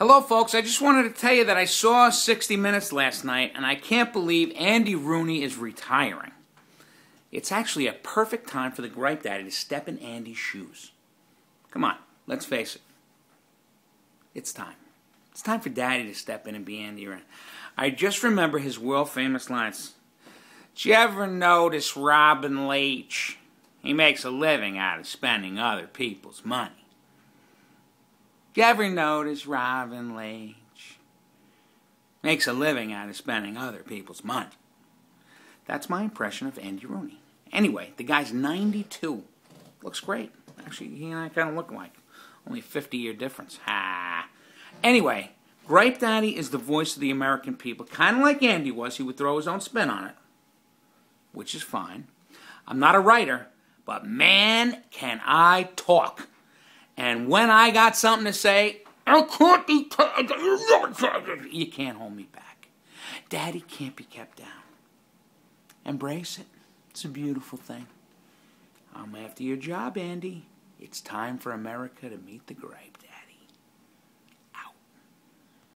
Hello, folks. I just wanted to tell you that I saw 60 Minutes last night, and I can't believe Andy Rooney is retiring. It's actually a perfect time for the Gripe Daddy to step in Andy's shoes. Come on, let's face it. It's time. It's time for Daddy to step in and be Andy Rooney. I just remember his world famous lines. Did you ever notice Robin Leach? He makes a living out of spending other people's money. You ever notice Robin Leach makes a living out of spending other people's money? That's my impression of Andy Rooney. Anyway, the guy's 92. Looks great. Actually, he and I kind of look alike. Only 50 year difference. Ha! Anyway, Gripe Daddy is the voice of the American people. Kind of like Andy was. He would throw his own spin on it, which is fine. I'm not a writer, but man, can I talk. And when I got something to say, I can't be. T- you can't hold me back. Daddy can't be kept down. Embrace it. It's a beautiful thing. I'm after your job, Andy. It's time for America to meet the Gripe Daddy.